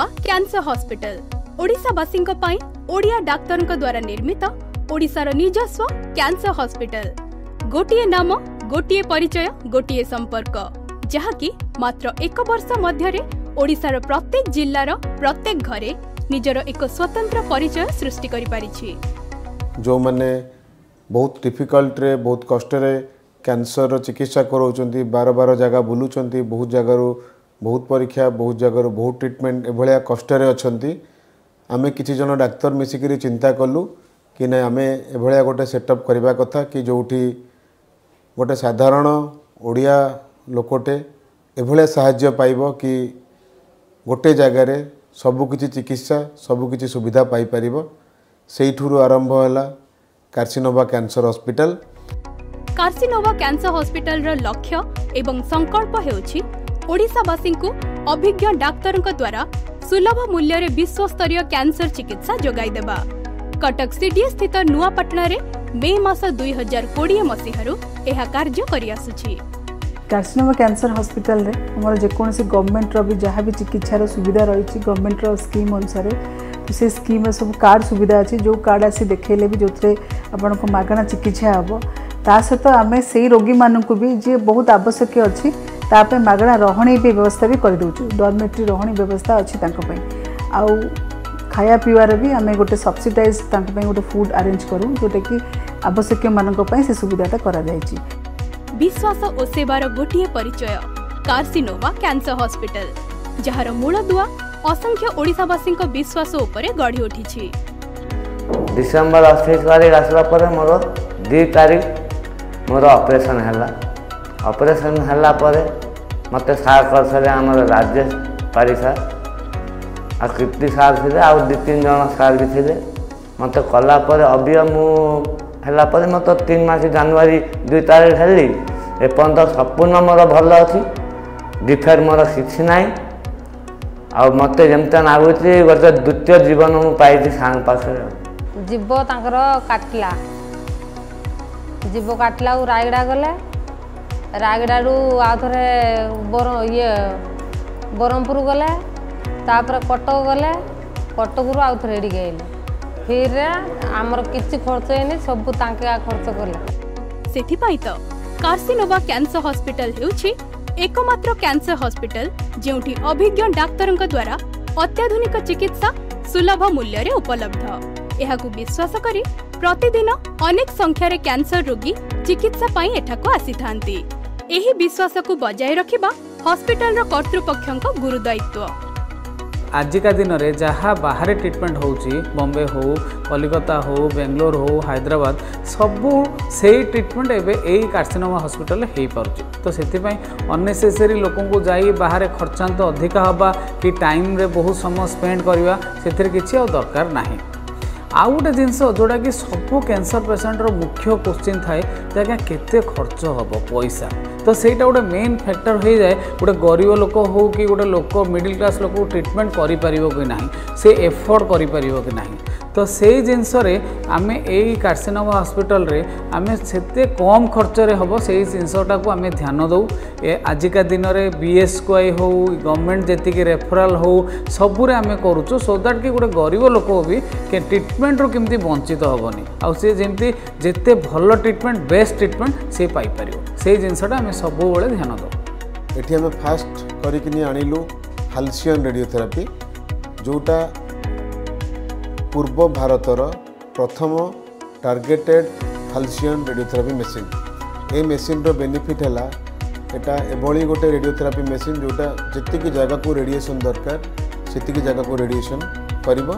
ନୂଆ cancer hospital ଓଡ଼ିଶାବାସୀଙ୍କ ପାଇଁ ଓଡ଼ିଆ ଡାକ୍ତରଙ୍କ ଦ୍ୱାରା ନିର୍ମିତ ଓଡ଼ିଶାର ନିଜସ୍ୱ କ୍ୟାନ୍ସର ହସ୍ପିଟାଲ ଗୋଟିଏ ନାମ ଗୋଟିଏ ପରିଚୟ ଗୋଟିଏ ସମ୍ପର୍କ ଯାହାକି ମାତ୍ର ଏକ ବର୍ଷ ମଧ୍ୟରେ ଓଡ଼ିଶାର ପ୍ରତ୍ୟେକ ଜିଲ୍ଲାର ପ୍ରତ୍ୟେକ ଘରେ ନିଜର ଏକ ସ୍ୱତନ୍ତ୍ର ପରିଚୟ ସୃଷ୍ଟି କରିପାରିଛି ଯେଉଁମାନେ ବହୁତ ଡିଫିକଲ୍ଟରେ ବହୁତ କଷ୍ଟରେ କ୍ୟାନ୍ସରର ଚିକିତ୍ସା କରାଉଛନ୍ତି ବାର ବାର ଜାଗା ବୁଲୁଛନ୍ତି ବହୁତ ଜାଗାରୁ ବହୁତ ପରୀକ୍ଷା ବହୁତ ଜାଗାରୁ ବହୁତ ଟ୍ରିଟମେଣ୍ଟ ଏଭଳିଆ କଷ୍ଟରେ ଅଛନ୍ତି ଆମେ କିଛି ଜଣ ଡାକ୍ତର ମିଶିକିରି ଚିନ୍ତା କଲୁ କି ନାଇଁ ଆମେ ଏଭଳିଆ ଗୋଟେ ସେଟଅପ୍ କରିବା କଥା କି ଯେଉଁଠି ଗୋଟେ ସାଧାରଣ ଓଡ଼ିଆ ଲୋକଟେ ଏଭଳିଆ ସାହାଯ୍ୟ ପାଇବ କି ଗୋଟେ ଜାଗାରେ ସବୁକିଛି ଚିକିତ୍ସା ସବୁକିଛି ସୁବିଧା ପାଇପାରିବ ସେଇଠୁରୁ ଆରମ୍ଭ ହେଲା Carcinova cancer hospital Carcinova cancer ହସ୍ପିଟାଲର ଲକ୍ଷ୍ୟ ଏବଂ ସଂକଳ୍ପ ହେଉଛି ଓଡ଼ିଶାବାସୀଙ୍କୁ ଅଭିଜ୍ଞ ଡାକ୍ତରଙ୍କ ଦ୍ୱାରା ସୁଲଭ ମୂଲ୍ୟରେ ବିଶ୍ୱସ୍ତରୀୟ କ୍ୟାନ୍ସର ଚିକିତ୍ସା ଯୋଗାଇଦେବା କଟକ ସିଡିଏ ସ୍ଥିତ ନୂଆପାଟଣାରେ ମେ ମାସ ଦୁଇ ହଜାର କୋଡ଼ିଏ ମସିହାରୁ ଏହା କାର୍ଯ୍ୟ କରିଆସୁଛି କାର୍ସିନୋମା କ୍ୟାନ୍ସର ହସ୍ପିଟାଲରେ ଆମର ଯେକୌଣସି ଗଭର୍ଣ୍ଣମେଣ୍ଟର ବି ଯାହା ବି ଚିକିତ୍ସାର ସୁବିଧା ରହିଛି ଗଭର୍ଣ୍ଣମେଣ୍ଟର ସ୍କିମ୍ ଅନୁସାରେ ସେ ସ୍କିମ୍ରେ ସବୁ କାର୍ଡ଼ ସୁବିଧା ଅଛି ଯେଉଁ କାର୍ଡ଼ ଆସି ଦେଖେଇଲେ ବି ଯେଉଁଥିରେ ଆପଣଙ୍କ ମାଗଣା ଚିକିତ୍ସା ହେବ ତା ସହିତ ଆମେ ସେଇ ରୋଗୀମାନଙ୍କୁ ବି ଯିଏ ବହୁତ ଆବଶ୍ୟକ ଅଛି ताप मगणा रहणी भी व्यवस्था भी करदे डरमेट्री रहणी व्यवस्था अच्छी आउ खाया पीवार भी आम गोटे सब्सीडाइज गोटे फूड आरेंज करूँ जोटा कि आवश्यक मानी से सुविधाटा कर विश्वास और सेवार गोटे परिचय कार्सिनोवा क्यासर हस्पिटाल जार मूल दुआ असंख्य ओडावासी विश्वास गढ़ी उठी डिसेम्बर अठाई तारीख आसापर मोर दि तारीख मोर अपरेसन है अपरेसन है ମୋତେ ସାର୍ କରିସାରେ ଆମର ରାଜେଶ ପାରି ସାର୍ ଆଉ କୀର୍ତ୍ତି ସାର୍ ଥିଲେ ଆଉ ଦୁଇ ତିନି ଜଣ ସାର୍ ବି ଥିଲେ ମୋତେ କଲା ପରେ ଅବିୟ ମୁଁ ହେଲା ପରେ ମୋତେ ତିନି ମାସ ଜାନୁଆରୀ ଦୁଇ ତାରିଖ ହେଲି ଏପର୍ଯ୍ୟନ୍ତ ସମ୍ପୂର୍ଣ୍ଣ ମୋର ଭଲ ଅଛି ଡିଫେକ୍ଟ ମୋର କିଛି ନାହିଁ ଆଉ ମୋତେ ଯେମିତି ଲାଗୁଛି ଗୋଟେ ଦ୍ୱିତୀୟ ଜୀବନ ମୁଁ ପାଇଛି ସାର୍ଙ୍କ ପାଖରେ ଜୀବ ତାଙ୍କର କାଟିଲା ଜୀବ କାଟିଲା ଆଉ ରାୟଗଡ଼ା ଗଲେ ରାୟଗଡ଼ାରୁ ଆଉଥରେ ଇଏ ବରହମପୁର ଗଲେ ତାପରେ କଟକ ଗଲେ କଟକରୁ ଆଉ ଥରେ ଏଠିକି ଆଇଲେ ଫ୍ରିରେ ଆମର କିଛି ଖର୍ଚ୍ଚ ହେଇନି ସବୁ ତାଙ୍କେ ଖର୍ଚ୍ଚ କଲେ ସେଥିପାଇଁ ତ କାର୍ସିନୋଭା କ୍ୟାନ୍ସର ହସ୍ପିଟାଲ ହେଉଛି ଏକମାତ୍ର କ୍ୟାନ୍ସର ହସ୍ପିଟାଲ ଯେଉଁଠି ଅଭିଜ୍ଞ ଡାକ୍ତରଙ୍କ ଦ୍ୱାରା ଅତ୍ୟାଧୁନିକ ଚିକିତ୍ସା ସୁଲଭ ମୂଲ୍ୟରେ ଉପଲବ୍ଧ ଏହାକୁ ବିଶ୍ୱାସ କରି ପ୍ରତିଦିନ ଅନେକ ସଂଖ୍ୟାରେ କ୍ୟାନ୍ସର ରୋଗୀ ଚିକିତ୍ସା ପାଇଁ ଏଠାକୁ ଆସିଥାନ୍ତି एही विश्वासକୁ বজাই ৰখিবা হস্পিটেলৰ কৰ্তৃপক্ষৰ গুৰু দায়িত্ব আজিৰ দিনৰে জহা বাহৰে ট্ৰিটমেন্ট হওঁচি মুম্বাই হওঁ অলিগতা হওঁ বেংগালৰ হওঁ হায়দৰাবাদ সবো সেই ট্ৰিটমেন্ট এবে এই কান্সাৰমা হস্পিটেল হে পাৰো তো সেইতে পাই আননেসেসৰি লোককৈ গৈ বাহৰে খৰচআনতো অধিক আবা কি টাইমৰে বহুত সময় স্পেণ্ড কৰিবা সেইতে কিচি আৰু দরকার নাই ଆଉ ଗୋଟେ ଜିନିଷ ଯେଉଁଟାକି ସବୁ କ୍ୟାନ୍ସର ପେସେଣ୍ଟର ମୁଖ୍ୟ କ୍ୱେଶ୍ଚିନ୍ ଥାଏ ଯେ ଆଜ୍ଞା କେତେ ଖର୍ଚ୍ଚ ହେବ ପଇସା ତ ସେଇଟା ଗୋଟେ ମେନ୍ ଫ୍ୟାକ୍ଟର ହୋଇଯାଏ ଗୋଟେ ଗରିବ ଲୋକ ହେଉ କି ଗୋଟେ ଲୋକ ମିଡ଼ିଲ କ୍ଲାସ୍ ଲୋକକୁ ଟ୍ରିଟମେଣ୍ଟ କରିପାରିବ କି ନାହିଁ ସେ ଏଫୋର୍ଡ଼ କରିପାରିବ କି ନାହିଁ ତ ସେଇ ଜିନିଷରେ ଆମେ ଏଇ କାର୍ସିନୋମା ହସ୍ପିଟାଲରେ ଆମେ ସେତେ କମ୍ ଖର୍ଚ୍ଚରେ ହେବ ସେଇ ଜିନିଷଟାକୁ ଆମେ ଧ୍ୟାନ ଦେଉ ଏ ଆଜିକା ଦିନରେ ବି ଏସ୍ ୱାଇ ହେଉ ଗଭର୍ଣ୍ଣମେଣ୍ଟ ଯେତିକି ରେଫରାଲ୍ ହେଉ ସବୁରେ ଆମେ କରୁଛୁ ସୋ ଦ୍ୟାଟ୍ କି ଗୋଟେ ଗରିବ ଲୋକ ବି ଟ୍ରିଟମେଣ୍ଟରୁ କେମିତି ବଞ୍ଚିତ ହେବନି ଆଉ ସେ ଯେମିତି ଯେତେ ଭଲ ଟ୍ରିଟମେଣ୍ଟ ବେଷ୍ଟ ଟ୍ରିଟମେଣ୍ଟ ସେ ପାଇପାରିବ ସେଇ ଜିନିଷଟା ଆମେ ସବୁବେଳେ ଧ୍ୟାନ ଦେଉ ଏଠି ଆମେ ଫାଷ୍ଟ କରିକିନି ଆଣିଲୁ ହାଲସିଅନ୍ ରେଡ଼ିଓଥେରାପି ଯେଉଁଟା ପୂର୍ବ ଭାରତର ପ୍ରଥମ ଟାର୍ଗେଟେଡ୍ ହାଲସିଅନ୍ ରେଡ଼ିଓଥେରାପି ମେସିନ୍ ଏ ମେସିନ୍ର ବେନିଫିଟ୍ ହେଲା ଏଇଟା ଏଭଳି ଗୋଟେ ରେଡ଼ିଓଥେରାପି ମେସିନ୍ ଯେଉଁଟା ଯେତିକି ଜାଗାକୁ ରେଡ଼ିଏସନ୍ ଦରକାର ସେତିକି ଜାଗାକୁ ରେଡ଼ିଏସନ୍ କରିବ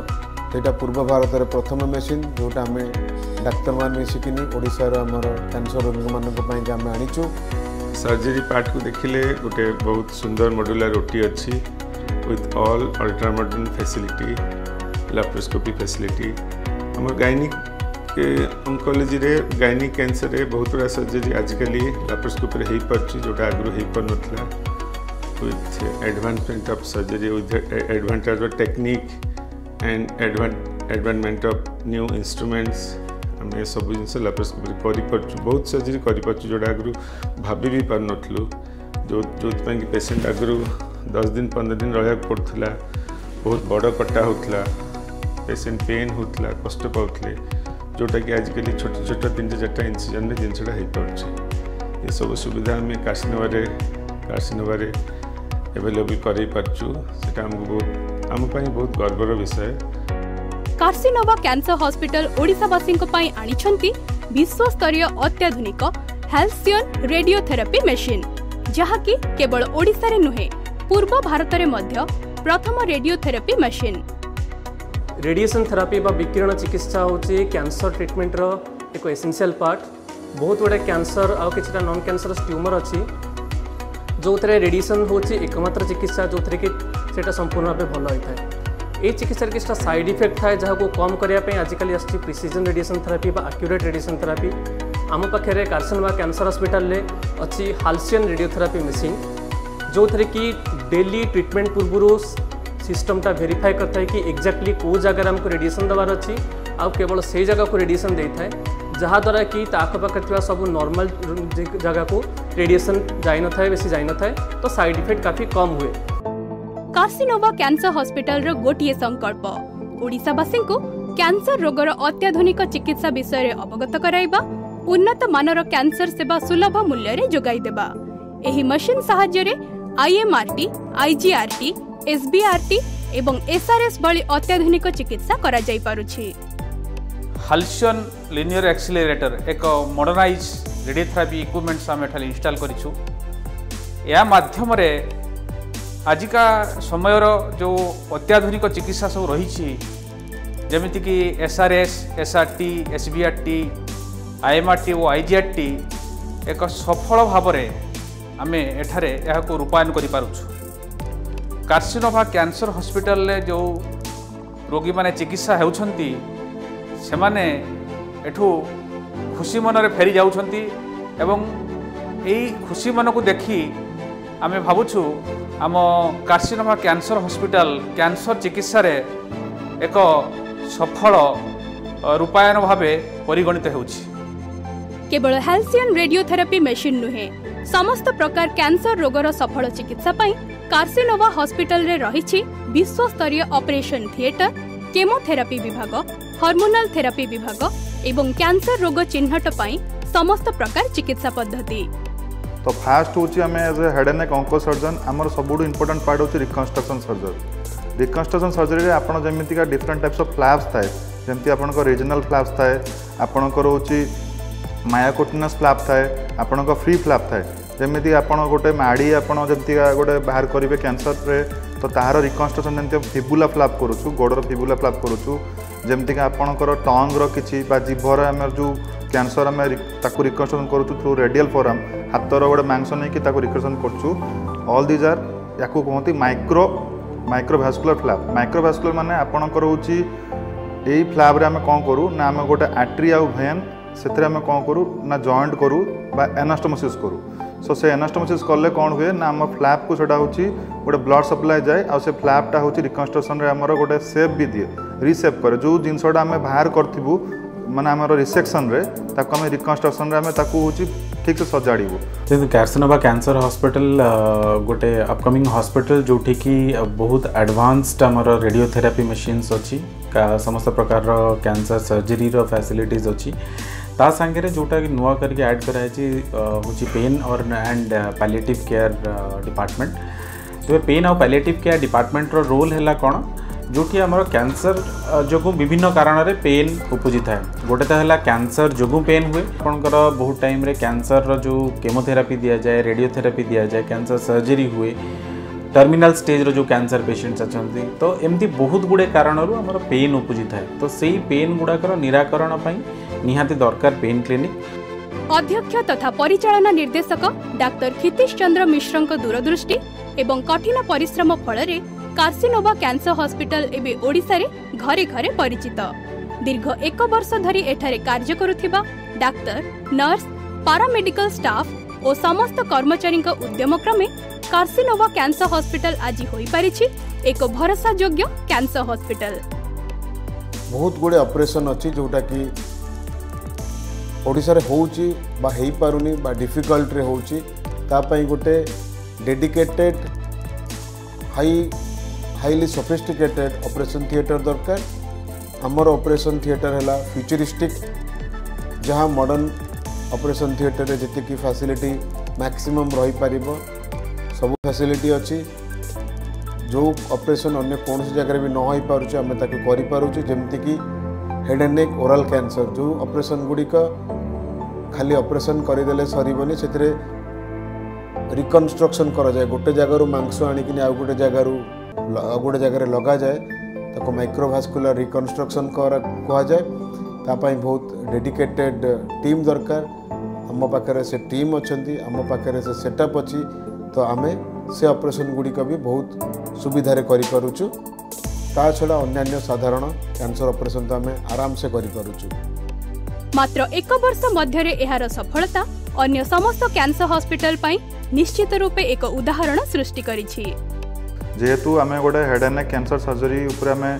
ସେଇଟା ପୂର୍ବ ଭାରତର ପ୍ରଥମ ମେସିନ୍ ଯେଉଁଟା ଆମେ ଡାକ୍ତରମାନେ ମିଶିକିନି ଓଡ଼ିଶାର ଆମର କ୍ୟାନ୍ସର ରୋଗୀମାନଙ୍କ ପାଇଁକି ଆମେ ଆଣିଛୁ ସର୍ଜରୀ ପାର୍ଟକୁ ଦେଖିଲେ ଗୋଟେ ବହୁତ ସୁନ୍ଦର ମଡୁଲାର ଓଟି ଅଛି with all ultramodern facility laparoscopy facility आम गायनिक अंकोलोजी गायनिक कैंसर में बहुत गुड़ा सर्जरी आजिकल लाप्रोस्कोपी हो पार्टी जो आगे हो पार ना with advancement of surgery with technique and एडभ advancement of new instruments आम सब जिन लाप्रोस्कोपी कर बहुत सर्जरी कर आगु भाभ भी पार नु जो जो कि पेसेंट आगु दस दिन पंद्रह दिन रहा पड़ा बहुत बड़ कटा होता ପେସେଣ୍ଟ ପେନ୍ ହେଉଥିଲା କଷ୍ଟ ପାଉଥିଲେ ଯେଉଁଟାକି ଆଜିକାଲି ଛୋଟ ଛୋଟ ତିନିଟା ଚାରିଟା ଇନ୍ସିଜନ୍ରେ ଜିନିଷଟା ହେଇପାରୁଛି ଏସବୁ ସୁବିଧା ଆମେ କାଶିନେବାରେ କାଶିନେବାରେ ଆଭେଲେବୁଲ୍ କରାଇ ପାରୁଛୁ ସେଟା ଆମକୁ ବହୁତ ଆମ ପାଇଁ ବହୁତ ଗର୍ବର ବିଷୟ କାର୍ସିନୋଭା କ୍ୟାନ୍ସର ହସ୍ପିଟାଲ ଓଡ଼ିଶାବାସୀଙ୍କ ପାଇଁ ଆଣିଛନ୍ତି ବିଶ୍ୱସ୍ତରୀୟ ଅତ୍ୟାଧୁନିକ ହାଲସିଅନ୍ ରେଡିଓଥେରାପି ମେସିନ୍ ଯାହାକି କେବଳ ଓଡ଼ିଶାରେ ନୁହେଁ ପୂର୍ବ ଭାରତରେ ମଧ୍ୟ ପ୍ରଥମ ରେଡିଓଥେରାପି ମେସିନ୍ रेडिएशन थेरापी विकिरण चिकित्सा हूँ क्यासर ट्रिटमेंटर एक एसेनसील पार्ट बहुत गुड़ा क्यासर आ कि नन क्यासर ट्यूमर अच्छी जो थे रेडिएशन हूँ एकम्र चिकित्सा जो थे कि संपूर्ण भाव भल होता है यह चिकित्सार किसी सैड इफेक्ट थाए जहाँ को कम करने आजिकल आसिजन radiation therapy accurate radiation therapy आम पाखे कारसन व क्यासर हस्पिटाल अच्छी हालसीयन रेडियोथेरापी मेसीन जो थे कि डेली ट्रिटमेंट पूर्व सिस्टमटा भेरीफाए है कि एक्जाक्टली कौ जगार आमको रेडिएसन देवार अच्छी आवल से जगह को रेडिएसन दे था जहाँद्वारा कि आखपाखे सब नर्माल जगह को रेडिएसन जा न था बेस जा न था तो सैड इफेक्ट काफी कम हुए कार्सिनोवा कैंसर हस्पिटाल गोटे संकल्प ओडावासी को କ୍ୟାନ୍ସର ରୋଗର ଅତ୍ୟାଧୁନିକ ଚିକିତ୍ସା ବିଷୟରେ ଅବଗତ କରାଇବା ଉନ୍ନତମାନର କ୍ୟାନ୍ସର ସେବା ସୁଲଭ ମୂଲ୍ୟରେ ଯୋଗାଇ ଦେବା ଏହି ମେସିନ୍ ସାହାଯ୍ୟରେ ଆଇଏମ୍ଆର୍ଟି ଆଇଜିଆର୍ଟି ଏସ୍ବିଆର୍ଟି ଏବଂ ଏସ୍ଆର୍ଏସ୍ ଭଳି ଅତ୍ୟାଧୁନିକ ଚିକିତ୍ସା କରାଯାଇପାରୁଛି ହାଲସିଅନ୍ ଲିନିୟର ଆକ୍ସିଲେରେଟର ଏକ ମଡର୍ଣ୍ଣାଇଜ୍ ରେଡିଓଥେରାପି ଇକ୍ୟୁପମେଣ୍ଟସ୍ ଆମେ ଏଠାରେ ଇନଷ୍ଟଲ୍ କରିଛୁ ଏହା ମାଧ୍ୟମରେ ଆଜିକା ସମୟର ଯେଉଁ ଅତ୍ୟାଧୁନିକ ଚିକିତ୍ସା ସବୁ ରହିଛି ଯେମିତିକି ଏସ୍ଆର୍ଏସ୍ ଏସ୍ଆର୍ଟି ଏସ୍ବିଆର୍ଟି ଆଇଏମ୍ଆର୍ଟି ଓ ଆଇଜିଆର୍ଟି ଏକ ସଫଳ ଭାବରେ ଆମେ ଏଠାରେ ଏହାକୁ ରୂପାୟନ କରିପାରୁଛୁ କାର୍ସିନୋଭା କ୍ୟାନ୍ସର ହସ୍ପିଟାଲରେ ଯେଉଁ ରୋଗୀମାନେ ଚିକିତ୍ସା ହେଉଛନ୍ତି ସେମାନେ ଏଠୁ ଖୁସି ମନରେ ଫେରି ଯାଉଛନ୍ତି ଏବଂ ଏଇ ଖୁସି ମନକୁ ଦେଖି ଆମେ ଭାବୁଛୁ ଆମ କାର୍ସିନୋଭା କ୍ୟାନ୍ସର ହସ୍ପିଟାଲ କ୍ୟାନ୍ସର ଚିକିତ୍ସାରେ ଏକ ସଫଳ ରୂପାୟନ ଭାବେ ପରିଗଣିତ ହେଉଛି କେବଳ ହାଲସିଆନ୍ ରେଡିଓଥେରାପି ମେସିନ୍ ନୁହେଁ ସମସ୍ତ ପ୍ରକାର କ୍ୟାନ୍ସର ରୋଗର ସଫଳ ଚିକିତ୍ସା ପାଇଁ କାର୍ସିନୋଭା ହସ୍ପିଟାଲରେ ରହିଛି ବିଶ୍ୱସ୍ତରୀୟ ଅପରେସନ୍ ଥିଏଟର କେମୋଥେରାପି ବିଭାଗ ହର୍ମୋନାଲ ଥେରାପି ବିଭାଗ ଏବଂ କ୍ୟାନ୍ସର ରୋଗ ଚିହ୍ନଟ ପାଇଁ ସମସ୍ତ ପ୍ରକାର ଚିକିତ୍ସା ପଦ୍ଧତି ତ ଫାଷ୍ଟ ହେଉଛି ଆମେ as a head and onco surgeon ଆମର ସବୁଠୁ ଇମ୍ପୋର୍ଟାଣ୍ଟ ପାର୍ଟ ହେଉଛି ରିକନ୍ଷ୍ଟ୍ରକ୍ସନ୍ ସର୍ଜରୀ ରିକନ୍ଷ୍ଟ୍ରକ୍ସନ୍ ସର୍ଜରୀରେ ଆପଣ ଯେମିତିକା ଡିଫରେଣ୍ଟ ଟାଇପ୍ସ ଅଫ୍ ଫ୍ଲାପ୍ସ ଥାଏ ଯେମିତି ଆପଣଙ୍କ ରିଜନାଲ୍ ଫ୍ଲାପ୍ସ ଥାଏ ଆପଣଙ୍କର ହେଉଛି ମାୟାକୋଟିନସ୍ ଫ୍ଲାପ୍ ଥାଏ ଆପଣଙ୍କ ଫ୍ରି ଫ୍ଲାପ୍ ଥାଏ ଯେମିତି ଆପଣ ଗୋଟେ ମାଡ଼ି ଆପଣ ଯେମିତି ଗୋଟେ ବାହାର କରିବେ କ୍ୟାନ୍ସରରେ ତ ତାହାର ରିକନଷ୍ଟ୍ରକ୍ସନ୍ ଯେମିତି ଫିବୁଲା ଫ୍ଲାପ୍ କରୁଛୁ ଗୋଡ଼ର ଫିବୁଲା ଫ୍ଲାପ୍ କରୁଛୁ ଯେମିତିକି ଆପଣଙ୍କର ଟଙ୍ଗର କିଛି ବା ଜିଭର ଆମର ଯେଉଁ କ୍ୟାନ୍ସର ଆମେ ତାକୁ ରିକନଷ୍ଟ୍ରକ୍ସନ୍ କରୁଛୁ ଥ୍ରୁ ରେଡ଼ିଆଲ୍ ଫୋରାମ୍ ହାତର ଗୋଟେ ମାଂସ ନେଇକି ତାକୁ ରିକନଷ୍ଟ୍ରକ୍ସନ୍ କରୁଛୁ ଅଲ୍ ଦିଜ୍ ଆର୍ ୟାକୁ କୁହନ୍ତି ମାଇକ୍ରୋ ମାଇକ୍ରୋଭାସ୍କୁଲାର ଫ୍ଲାପ୍ ମାଇକ୍ରୋଭାସ୍କୁଲାର ମାନେ ଆପଣଙ୍କର ହେଉଛି ଏଇ ଫ୍ଲାପ୍ରେ ଆମେ କ'ଣ କରୁ ନା ଆମେ ଗୋଟେ ଆଟ୍ରି ଆଉ ଭେନ୍ ସେଥିରେ ଆମେ କ'ଣ କରୁ ନା ଜଏଣ୍ଟ କରୁ ବା ଏନାଷ୍ଟୋମୋସିସ୍ କରୁ ସୋ ସେ ଏନାଷ୍ଟୋମୋସିସ୍ କଲେ କ'ଣ ହୁଏ ନା ଆମ ଫ୍ଲାପ୍କୁ ସେଇଟା ହେଉଛି ଗୋଟେ ବ୍ଲଡ଼ ସପ୍ଲାଏ ଯାଏ ଆଉ ସେ ଫ୍ଲାପ୍ଟା ହେଉଛି ରିକନ୍ଷ୍ଟ୍ରକ୍ସନ୍ରେ ଆମର ଗୋଟେ ସେପ୍ ବି ଦିଏ ରିସେପ୍ କରେ ଯେଉଁ ଜିନିଷଟା ଆମେ ବାହାର କରିଥିବୁ ମାନେ ଆମର ରିସେକ୍ସନ୍ରେ ତାକୁ ଆମେ ରିକନ୍ଷ୍ଟ୍ରକ୍ସନ୍ରେ ଆମେ ତାକୁ ହେଉଛି ଠିକ୍ସେ ସଜାଡ଼ିବୁ ଯେମିତି କ୍ୟାରସନୋଭା କ୍ୟାନ୍ସର ହସ୍ପିଟାଲ ଗୋଟେ ଅପକମିଂ ହସ୍ପିଟାଲ ଯେଉଁଠିକି ବହୁତ ଆଡ଼ଭାନ୍ସଡ଼ ଆମର ରେଡ଼ିଓଥେରାପି ମେସିନ୍ସ ଅଛି ସମସ୍ତ ପ୍ରକାରର କ୍ୟାନ୍ସର ସର୍ଜରୀର ଫ୍ୟାସିଲିଟିଜ୍ ଅଛି तांगे जोटा कि नुआ करके ऐड कराई हूँ पेन और एंड पैलेटिव केयर डिपार्टमेंट तेज पेन और पैलेटिव केयर डिपार्टमेंट रोल है कौन जोटी आम कैंसर जो विभिन्न कारण से पेन उपजी था गोटे तो है कैंसर जो पेन हुए आपंकर बहुत टाइम रे कैंसर रो जो केमोथेरापी दि जाए रेडियोथेरापी दि जाए कैंसर सर्जरी हुए ଟର୍ମିନାଲ୍ ଷ୍ଟେଜ୍ର ଯେଉଁ କ୍ୟାନ୍ସର ପେସେଣ୍ଟସ୍ ଅଛନ୍ତି ତ ଏମିତି ବହୁତ ଗୁଡ଼ିଏ କାରଣରୁ ଆମର ପେନ୍ ଉପୁଜିଥାଏ ତ ସେଇ ପେନ୍ ଗୁଡ଼ାକର ନିରାକରଣ ପାଇଁ ନିହାତି ଦରକାର ପେନ୍ କ୍ଲିନିକ୍ ଅଧ୍ୟକ୍ଷ ତଥା ପରିଚାଳନା ନିର୍ଦ୍ଦେଶକ ଡାକ୍ତର କ୍ଷିତିଶ ଚନ୍ଦ୍ର ମିଶ୍ରଙ୍କ ଦୂରଦୃଷ୍ଟି ଏବଂ କଠିନ ପରିଶ୍ରମ ଫଳରେ କାର୍ସିନୋଭା କ୍ୟାନ୍ସର ହସ୍ପିଟାଲ ଏବେ ଓଡ଼ିଶାରେ ଘରେ ଘରେ ପରିଚିତ ଦୀର୍ଘ ଏକ ବର୍ଷ ଧରି ଏଠାରେ କାର୍ଯ୍ୟ କରୁଥିବା ଡାକ୍ତର ନର୍ସ ପାରାମେଡିକାଲ ଷ୍ଟାଫ୍ और समस्त कर्मचारी उद्यम क्रमे कार्सिनोवा क्यासर हस्पिटाल आज हो पारी एक भरोसा योग्य क्यासर हस्पिटाल बहुत गुड़े अपरेसन अच्छी जोटा कि ओडार हो डिफिकल्टे होती गोटे dedicated high highly sophisticated operation theatre दरकार आमर ऑपरेशन थिएटर है फ्यूचरिस्टिक जहाँ मॉडर्न ଅପରେସନ୍ ଥିଏଟର୍ରେ ଯେତିକି ଫ୍ୟାସିଲିଟି ମ୍ୟାକ୍ସିମମ୍ ରହିପାରିବ ସବୁ ଫ୍ୟାସିଲିଟି ଅଛି ଯେଉଁ ଅପରେସନ୍ ଅନ୍ୟ କୌଣସି ଜାଗାରେ ବି ନ ହୋଇପାରୁଛି ଆମେ ତାକୁ କରିପାରୁଛୁ ଯେମିତିକି head and neck oral cancer ଯେଉଁ ଅପରେସନ୍ ଗୁଡ଼ିକ ଖାଲି ଅପରେସନ୍ କରିଦେଲେ ସରିବନି ସେଥିରେ ରିକନ୍ଷ୍ଟ୍ରକ୍ସନ୍ କରାଯାଏ ଗୋଟେ ଜାଗାରୁ ମାଂସ ଆଣିକିନି ଆଉ ଗୋଟେ ଜାଗାରୁ ଆଉ ଗୋଟେ ଜାଗାରେ ଲଗାଯାଏ ତାକୁ ମାଇକ୍ରୋଭାସ୍କୁଲାର ରିକନ୍ଷ୍ଟ୍ରକ୍ସନ୍ କୁହାଯାଏ ତା ପାଇଁ ବହୁତ ଡେଡିକେଟେଡ଼ ଟିମ୍ ଦରକାର आम पाखे से टीम अच्छा आम पाखे से सेटअप अच्छी तो आम से अपरेसन गुड़िक भी बहुत सुविधा करूँ ता छड़ा अन्य साधारण कैंसर अपरेसन तो आम आराम से करूँ मात्र एक बर्ष मध्य यार सफलता अन्य समस्त कैंसर हस्पिटाल निश्चित रूपे एक उदाहरण सृष्टि कर ଯେହେତୁ ଆମେ ଗୋଟେ head and neck cancer surgery ଉପରେ ଆମେ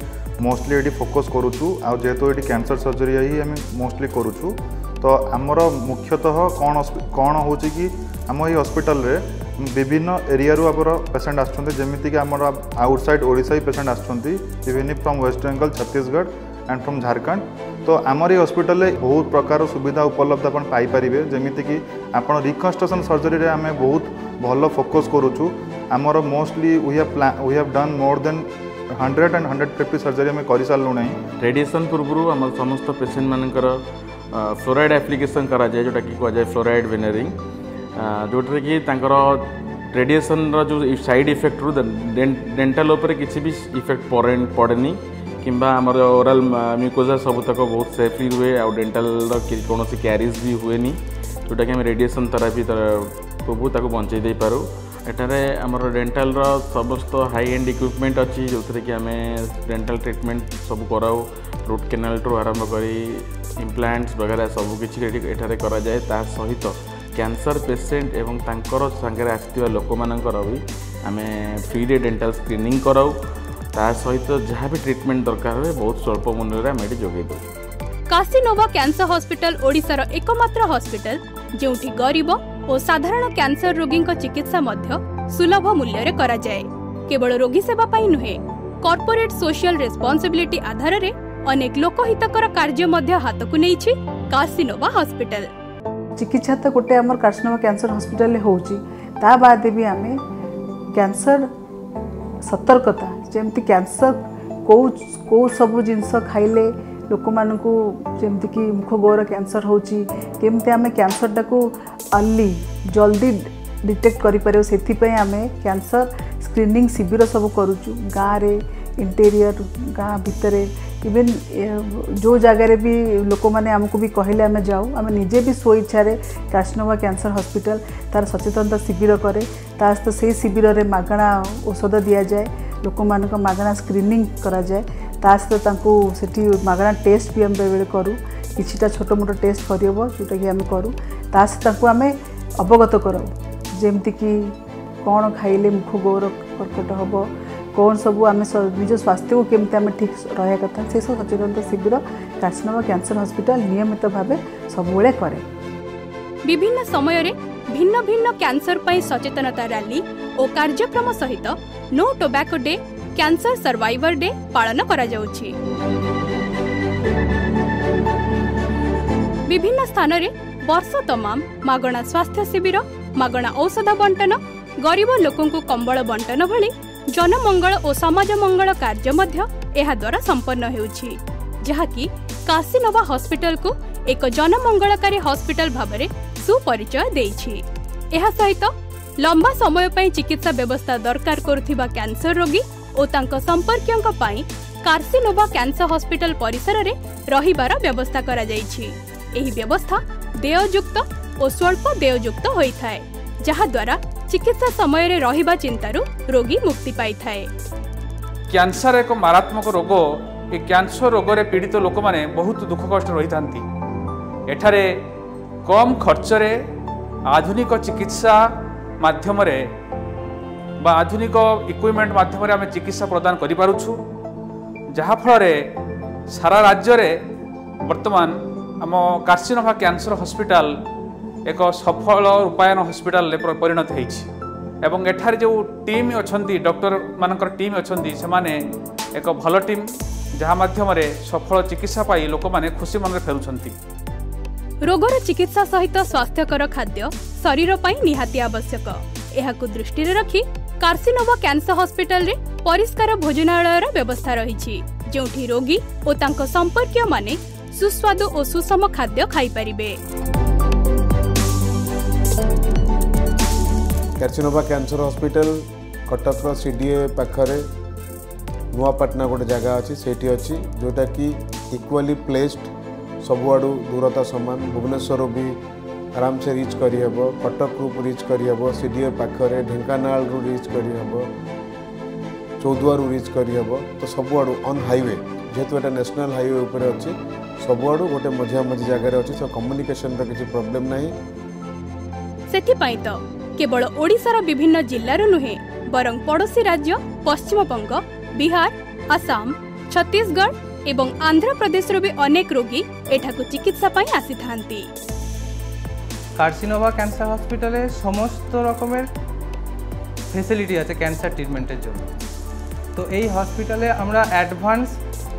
ମୋଷ୍ଟଲି ଏଠି ଫୋକସ୍ କରୁଛୁ ଆଉ ଯେହେତୁ ଏଠି କ୍ୟାନ୍ସର ସର୍ଜରୀ तो आमर मुख्यतः कौन कौन हो कि आम ये हस्पिटाल विभिन्न एरिया आप पेसेंट आसमी आम आउटसाइड ओडा ही पेसेंट आसन from West Bengal Chhattisgarh and from Jharkhand तो आम ये हस्पिटाल बहुत प्रकार सुविधा उपलब्ध आपर जमीक आप रिकनस्ट्रक्शन सर्जरी आम बहुत भल फोकस करुच्छू आमर mostly we have done more than hundred and hundred fifty surgery आम कर सारे रेडिएसन पूर्व समस्त पेसेंट मानकर ଫ୍ଲୋରାଇଡ଼୍ ଆପ୍ଲିକେସନ୍ କରାଯାଏ ଯେଉଁଟାକି କୁହାଯାଏ ଫ୍ଲୋରାଇଡ଼୍ ଭେନେରିଂ ଯେଉଁଠାରେ କି ତାଙ୍କର ରେଡ଼ିଏସନ୍ର ଯେଉଁ ସାଇଡ଼୍ ଇଫେକ୍ଟରୁ ଡେଣ୍ଟାଲ୍ ଉପରେ କିଛି ବି ଇଫେକ୍ଟ ପଡ଼େନି କିମ୍ବା ଆମର ଓରାଲ୍ ମ୍ୟୁକୋଜା ସବୁତକ ବହୁତ ସେଫ୍ଲି ରୁହେ ଆଉ ଡେଣ୍ଟାଲ୍ର କୌଣସି କ୍ୟାରିଜ୍ ବି ହୁଏନି ଯେଉଁଟାକି ଆମେ ରେଡ଼ିଏସନ୍ ଥେରାପି ପ୍ରଭୁ ତାକୁ ବଞ୍ଚାଇ ଦେଇପାରୁ ଏଠାରେ ଆମର ଡେଣ୍ଟାଲର ସମସ୍ତ ହାଇ ଏଣ୍ଡ ଇକ୍ୱିପମେଣ୍ଟ ଅଛି ଯେଉଁଥିରେ କି ଆମେ ଡେଣ୍ଟାଲ ଟ୍ରିଟମେଣ୍ଟ ସବୁ କରାଉ ରୁଟ୍ କେନାଲଠୁ ଆରମ୍ଭ କରି ଇମ୍ପ୍ଲାଣ୍ଟସ୍ ବଗେରା ସବୁକିଛି ଏଠି ଏଠାରେ କରାଯାଏ ତା ସହିତ କ୍ୟାନ୍ସର ପେସେଣ୍ଟ ଏବଂ ତାଙ୍କର ସାଙ୍ଗରେ ଆସିଥିବା ଲୋକମାନଙ୍କର ବି ଆମେ ଫ୍ରିରେ ଡେଣ୍ଟାଲ ସ୍କ୍ରିନିଂ କରାଉ ତା ସହିତ ଯାହା ବି ଟ୍ରିଟମେଣ୍ଟ ଦରକାର ହୁଏ ବହୁତ ସ୍ୱଳ୍ପ ମୂଲ୍ୟରେ ଆମେ ଏଠି ଯୋଗାଇ ଦେଉ କାଶୀନୋଭା କ୍ୟାନ୍ସର ହସ୍ପିଟାଲ ଓଡ଼ିଶାର ଏକମାତ୍ର ହସ୍ପିଟାଲ ଯେଉଁଠି ଗରିବ ଓ ସାଧାରଣ କ୍ୟାନ୍ସର ରୋଗୀଙ୍କ ଚିକିତ୍ସା ମଧ୍ୟ ସୁଲଭ ମୂଲ୍ୟରେ କରାଯାଏ କେବଳ ରୋଗୀ ସେବା ପାଇଁ ନୁହେଁ କର୍ପୋରେଟ୍ ସୋସିଆଲ ରେସ୍ପନ୍ସିବିଲିଟି ଆଧାରରେ ଅନେକ ଲୋକହିତକର କାର୍ଯ୍ୟ ମଧ୍ୟ ହାତକୁ ନେଇଛି କାସିନୋଭା ହସ୍ପିଟାଲ ଚିକିତ୍ସା ତ ଗୋଟେ ଆମର କାସିନୋଭା କ୍ୟାନ୍ସର ହସ୍ପିଟାଲରେ ହେଉଛି ତା ବାଦେ ବି ଆମେ କ୍ୟାନ୍ସର ସତର୍କତା ଯେମିତି କ୍ୟାନ୍ସର କେଉଁ କେଉଁ ସବୁ ଜିନିଷ ଖାଇଲେ ଲୋକମାନଙ୍କୁ ଯେମିତିକି ମୁଖ ଗୌର କ୍ୟାନ୍ସର ହେଉଛି କେମିତି ଆମେ କ୍ୟାନ୍ସରଟାକୁ अर्ली ଜଲ୍ଦି ଡିଟେକ୍ଟ କରିପାରିବ ସେଥିପାଇଁ ଆମେ କ୍ୟାନ୍ସର ସ୍କ୍ରିନିଂ ଶିବିର ସବୁ କରୁଛୁ ଗାଁରେ ଇଣ୍ଟେରିୟର ଗାଁ ଭିତରେ ଇଭେନ୍ ଯେଉଁ ଜାଗାରେ ବି ଲୋକମାନେ ଆମକୁ ବି କହିଲେ ଆମେ ଯାଉ ଆମେ ନିଜେ ବି ସ୍ୱଇଚ୍ଛାରେ କାଶନବା କ୍ୟାନ୍ସର ହସ୍ପିଟାଲ ତା'ର ସଚେତନତା ଶିବିର କରେ ତା ସହିତ ସେଇ ଶିବିରରେ ମାଗଣା ଔଷଧ ଦିଆଯାଏ ଲୋକମାନଙ୍କ ମାଗଣା ସ୍କ୍ରିନିଂ କରାଯାଏ ତା ସହିତ ତାଙ୍କୁ ସେଠି ମାଗଣା ଟେଷ୍ଟ ବି ଆମେ ବେଳେବେଳେ କରୁ কিছুটা ছোট মোটো ଟେଷ୍ଟ କରିହେବ ଯେଉଁଟାକି ଆମେ କରୁ ତା ସହିତ ତାଙ୍କୁ ଆମେ ଅବଗତ କରାଉ ଯେମିତିକି କ'ଣ ଖାଇଲେ ମୁଖ ଗୌର କର୍କଟ ହେବ କ'ଣ ସବୁ ଆମେ ନିଜ ସ୍ୱାସ୍ଥ୍ୟକୁ କେମିତି ଆମେ ଠିକ୍ ରହିବା କଥା ସେସବୁ ସଚେତନତା ଶିବିର କାର୍ସିନୋମା କ୍ୟାନ୍ସର ହସ୍ପିଟାଲ ନିୟମିତ ଭାବେ ସବୁବେଳେ କରେ ବିଭିନ୍ନ ସମୟରେ ଭିନ୍ନ ଭିନ୍ନ କ୍ୟାନ୍ସର ପାଇଁ ସଚେତନତା ରାଲି ଓ କାର୍ଯ୍ୟକ୍ରମ ସହିତ no tobacco day cancer survivor day ପାଳନ କରାଯାଉଛି ବିଭିନ୍ନ ସ୍ଥାନରେ ବର୍ଷ ତମାମ ମାଗଣା ସ୍ୱାସ୍ଥ୍ୟ ଶିବିର ମାଗଣା ଔଷଧ ବଣ୍ଟନ ଗରିବ ଲୋକଙ୍କୁ କମ୍ବଳ ବଣ୍ଟନ ଭଳି ଜନମଙ୍ଗଳ ଓ ସମାଜ ମଙ୍ଗଳ କାର୍ଯ୍ୟ ମଧ୍ୟ ଏହାଦ୍ୱାରା ସମ୍ପନ୍ନ ହେଉଛି ଯାହାକି କାଶିନୋଭା ହସ୍ପିଟାଲକୁ ଏକ ଜନମଙ୍ଗଳକାରୀ ହସ୍ପିଟାଲ ଭାବରେ ସୁପରିଚୟ ଦେଇଛି ଏହା ସହିତ ଲମ୍ବା ସମୟ ପାଇଁ ଚିକିତ୍ସା ବ୍ୟବସ୍ଥା ଦରକାର କରୁଥିବା କ୍ୟାନ୍ସର ରୋଗୀ ଓ ତାଙ୍କ ସମ୍ପର୍କୀୟଙ୍କ ପାଇଁ କାର୍ସିନୋଭା କ୍ୟାନ୍ସର ହସ୍ପିଟାଲ ପରିସରରେ ରହିବାର ବ୍ୟବସ୍ଥା କରାଯାଇଛି ଏହି ବ୍ୟବସ୍ଥା ଦେୟଯୁକ୍ତ ଓ ସ୍ୱଳ୍ପ ଦେୟଯୁକ୍ତ ହୋଇଥାଏ ଯାହାଦ୍ୱାରା ଚିକିତ୍ସା ସମୟରେ ରହିବା ଚିନ୍ତାରୁ ରୋଗୀ ମୁକ୍ତି ପାଇଥାଏ କ୍ୟାନ୍ସର ଏକ ମାରାତ୍ମକ ରୋଗ ଏ କ୍ୟାନ୍ସର ରୋଗରେ ପୀଡ଼ିତ ଲୋକମାନେ ବହୁତ ଦୁଃଖ କଷ୍ଟ ରହିଥାନ୍ତି ଏଠାରେ କମ୍ ଖର୍ଚ୍ଚରେ ଆଧୁନିକ ଚିକିତ୍ସା ମାଧ୍ୟମରେ ବା ଆଧୁନିକ ଇକ୍ୱିପମେଣ୍ଟ ମାଧ୍ୟମରେ ଆମେ ଚିକିତ୍ସା ପ୍ରଦାନ କରିପାରୁଛୁ ଯାହାଫଳରେ ସାରା ରାଜ୍ୟରେ ବର୍ତ୍ତମାନ ଆମ କାର୍ସିନୋଭା କ୍ୟାନ୍ସର ହସ୍ପିଟାଲ ଏକ ସଫଳ ରୂପାୟନ ହସ୍ପିଟାଲରେ ପରିଣତ ହୋଇଛି ଏବଂ ଏଠାରେ ଯେଉଁ ଟିମ୍ ଅଛନ୍ତି ଡକ୍ଟରମାନଙ୍କର ଟିମ୍ ଅଛନ୍ତି ସେମାନେ ଏକ ଭଲ ଟିମ୍ ଯାହା ମାଧ୍ୟମରେ ସଫଳ ଚିକିତ୍ସା ପାଇ ଲୋକମାନେ ଖୁସି ମନରେ ଫେରୁଛନ୍ତି ରୋଗର ଚିକିତ୍ସା ସହିତ ସ୍ୱାସ୍ଥ୍ୟକର ଖାଦ୍ୟ ଶରୀର ପାଇଁ ନିହାତି ଆବଶ୍ୟକ ଏହାକୁ ଦୃଷ୍ଟିରେ ରଖି କାର୍ସିନୋଭା କ୍ୟାନ୍ସର ହସ୍ପିଟାଲରେ ପରିଷ୍କାର ଭୋଜନାଳୟର ବ୍ୟବସ୍ଥା ରହିଛି ଯେଉଁଠି ରୋଗୀ ଓ ତାଙ୍କ ସମ୍ପର୍କୀୟମାନେ ସୁସ୍ୱାଦୁ ଓ ସୁଷମ ଖାଦ୍ୟ ଖାଇପାରିବେ କ୍ୟାର୍ସିନୋଭା କ୍ୟାନ୍ସର ହସ୍ପିଟାଲ କଟକର ସି ଡି ଏ ପାଖରେ ନୂଆପାଟଣା ଗୋଟେ ଜାଗା ଅଛି ସେଇଠି ଅଛି ଯେଉଁଟାକି ଇକ୍ୱାଲି ପ୍ଲେସ୍ଡ ସବୁଆଡ଼ୁ ଦୂରତା ସମାନ ଭୁବନେଶ୍ୱରରୁ ବି ଆରାମସେ ରିଚ୍ କରିହେବ କଟକରୁ ରିଚ୍ କରିହେବ ସି ଡି ଏ ପାଖରେ ଢେଙ୍କାନାଳରୁ ରିଚ୍ କରିହେବ ଚୌଦୁଆରୁ ରିଚ୍ କରିହେବ ତ ସବୁଆଡ଼ୁ ଅନ୍ ହାଇୱେ ଯେହେତୁ ଏଇଟା ନ୍ୟାସନାଲ୍ ହାଇୱେ ଉପରେ ଅଛି ସବୁଆଡ଼ୁ ଗୋଟେ ମଝିଆମଝି ଜାଗାରେ ଅଛି ସେ କମ୍ୟୁନିକେସନର କିଛି ପ୍ରୋବ୍ଲେମ୍ ନାହିଁ ସେଥିପାଇଁ ତ କେବଳ ଓଡ଼ିଶାର ବିଭିନ୍ନ ଜିଲ୍ଲାରୁ ନୁହେଁ ବରଂ ପଡ଼ୋଶୀ ରାଜ୍ୟ ପଶ୍ଚିମବଙ୍ଗ ବିହାର ଆସାମ ଛତିଶଗଡ଼ ଏବଂ ଆନ୍ଧ୍ରପ୍ରଦେଶରୁ ବି ଅନେକ ରୋଗୀ ଏଠାକୁ ଚିକିତ୍ସା ପାଇଁ ଆସିଥାନ୍ତି কার্সিনোভা ক্যান্সার হসপিটালে সমস্ত রকমের ফেসিলিটি আছে ক্যান্সার ট্রিটমেন্টের জন্য তো এই হসপিটালে আমরা অ্যাডভান্স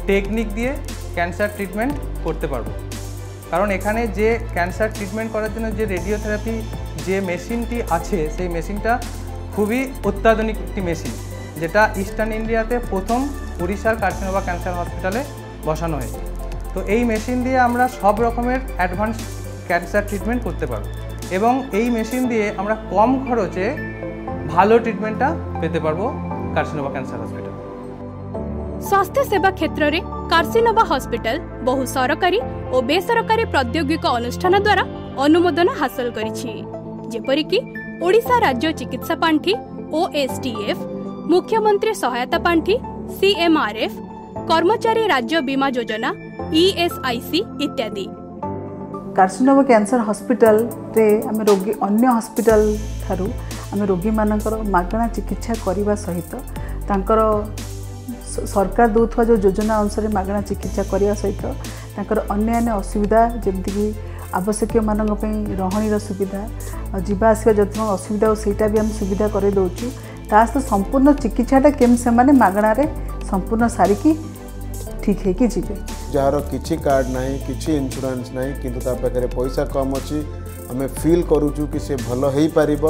টেকনিক দিয়ে ক্যান্সার ট্রিটমেন্ট করতে পারবো কারণ এখানে যে ক্যান্সার ট্রিটমেন্ট করার জন্য যে রেডিওথেরাপি যে মেশিনটি আছে সেই মেশিনটা খুবই অত্যাধুনিক একটি মেশিন যেটা ইস্টার্ন ইন্ডিয়াতে প্রথম উড়িষ্যার কার্সিনোভা ক্যান্সার হসপিটালে বসানো হয়েছে তো এই মেশিন দিয়ে আমরা সব রকমের অ্যাডভান্স ক্যান্সার ট্রিটমেন্ট করতে পারবো এবং এই মেশিন দিয়ে আমরা কম খরচে ভালো ট্রিটমেন্টটা পেতে পারবো কার্সিনোভা ক্যান্সার হসপিটাল ସ୍ୱାସ୍ଥ୍ୟ ସେବା କ୍ଷେତ୍ରରେ କାର୍ସିନୋଭା ହସ୍ପିଟାଲ ବହୁ ସରକାରୀ ଓ ବେସରକାରୀ ପ୍ରୌଦ୍ୟୋଗିକ ଅନୁଷ୍ଠାନ ଦ୍ୱାରା ଅନୁମୋଦନ ହାସଲ କରିଛି ଯେପରିକି ଓଡ଼ିଶା ରାଜ୍ୟ ଚିକିତ୍ସା ପାଣ୍ଠି ଓଏସ୍ଡିଏଫ୍ ମୁଖ୍ୟମନ୍ତ୍ରୀ ସହାୟତା ପାଣ୍ଠି ସିଏମ୍ଆର୍ଏଫ୍ କର୍ମଚାରୀ ରାଜ୍ୟ ବୀମା ଯୋଜନା ଇଏସ୍ଆଇସି ଇତ୍ୟାଦି କାର୍ସିନୋଭା କ୍ୟାନ୍ସର ହସ୍ପିଟାଲରେ ଆମେ ରୋଗୀ ଅନ୍ୟ ହସ୍ପିଟାଲ ଠାରୁ ଆମେ ରୋଗୀମାନଙ୍କର ମାଗଣା ଚିକିତ୍ସା କରିବା ସହିତ ତାଙ୍କର ସରକାର ଦେଉଥିବା ଯେଉଁ ଯୋଜନା ଅନୁସାରେ ମାଗଣା ଚିକିତ୍ସା କରିବା ସହିତ ତାଙ୍କର ଅନ୍ୟାନ୍ୟ ଅସୁବିଧା ଯେମିତିକି ଆବଶ୍ୟକୀୟମାନଙ୍କ ପାଇଁ ରହଣିର ସୁବିଧା ଯିବା ଆସିବା ଯଦି ଅସୁବିଧା ଆଉ ସେଇଟା ବି ଆମେ ସୁବିଧା କରାଇ ଦେଉଛୁ ତା ସହିତ ସମ୍ପୂର୍ଣ୍ଣ ଚିକିତ୍ସାଟା କେମିତି ସେମାନେ ମାଗଣାରେ ସମ୍ପୂର୍ଣ୍ଣ ସାରିକି ଠିକ୍ ହେଇକି ଯିବେ ଯାହାର କିଛି କାର୍ଡ଼ ନାହିଁ କିଛି ଇନ୍ସୁରାନ୍ସ ନାହିଁ କିନ୍ତୁ ତା ପାଖରେ ପଇସା କମ୍ ଅଛି ଆମେ ଫିଲ୍ କରୁଛୁ କି ସେ ଭଲ ହେଇପାରିବ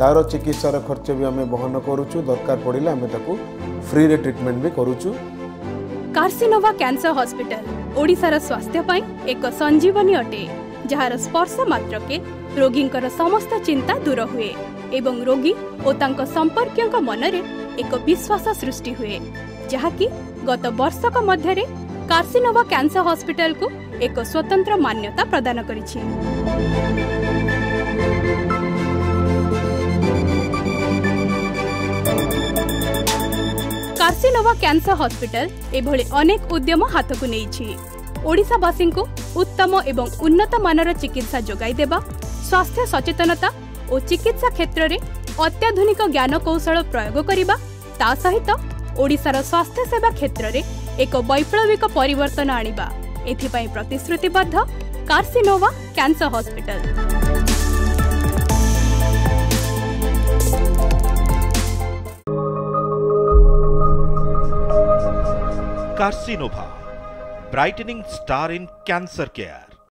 ତାର ଚିକିତ୍ସାର ଖର୍ଚ୍ଚ ବି ଆମେ ବହନ କରୁଛୁ ଦରକାର ପଡ଼ିଲେ ଆମେ ତାକୁ ଫ୍ରିରେ ଟ୍ରିଟମେଣ୍ଟ ବି କରୁଛୁ କାର୍ସିନୋଭା କ୍ୟାନ୍ସର ହସ୍ପିଟାଲ ଓଡ଼ିଶାର ସ୍ୱାସ୍ଥ୍ୟ ପାଇଁ ଏକ ସଞ୍ଜୀବନୀ ଅଟେ ଯାହାର ସ୍ପର୍ଶ ମାତ୍ରକେ ରୋଗୀଙ୍କର ସମସ୍ତ ଚିନ୍ତା ଦୂର ହୁଏ ଏବଂ ରୋଗୀ ଓ ତାଙ୍କ ସମ୍ପର୍କୀୟଙ୍କ ମନରେ ଏକ ବିଶ୍ୱାସ ସୃଷ୍ଟି ହୁଏ ଯାହାକି ଗତ ବର୍ଷକ ମଧ୍ୟରେ କାର୍ସିନୋଭା କ୍ୟାନ୍ସର ହସ୍ପିଟାଲକୁ ଏକ ସ୍ୱତନ୍ତ୍ର ମାନ୍ୟତା ପ୍ରଦାନ କରିଛି କାର୍ସିନୋଭା କ୍ୟାନ୍ସର ହସ୍ପିଟାଲ ଏଭଳି ଅନେକ ଉଦ୍ୟମ ହାତକୁ ନେଇଛି ଓଡ଼ିଶାବାସୀଙ୍କୁ ଉତ୍ତମ ଏବଂ ଉନ୍ନତମାନର ଚିକିତ୍ସା ଯୋଗାଇ ଦେବା ସ୍ୱାସ୍ଥ୍ୟ ସଚେତନତା ଓ ଚିକିତ୍ସା କ୍ଷେତ୍ରରେ ଅତ୍ୟାଧୁନିକ ଜ୍ଞାନକୌଶଳ ପ୍ରୟୋଗ କରିବା ତା ସହିତ ଓଡ଼ିଶାର ସ୍ୱାସ୍ଥ୍ୟସେବା କ୍ଷେତ୍ରରେ ଏକ ବୈପ୍ଳବିକ ପରିବର୍ତ୍ତନ ଆଣିବା ଏଥିପାଇଁ ପ୍ରତିଶ୍ରୁତିବଦ୍ଧ Carcinova cancer hospital Carcinova brightening star in cancer care